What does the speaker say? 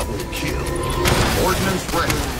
Double kill. Ordnance ready.